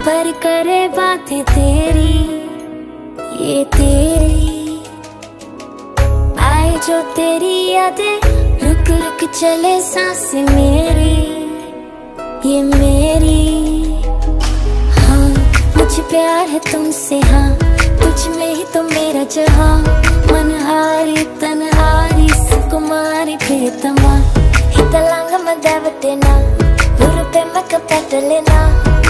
भर करे बातें तेरी, ये तेरी। आए जो तेरी यादें, रुक रुक, चले सांस मेरी, ये मेरी। हाँ मुझे प्यार है तुमसे हाँ तुझ में ही तो मेरा जहाँ। मनहारी, तनहारी, सुकुमारी प्रियतमा हितलांग मदावतेना गुरुपे मकपटलेना Duanari manahari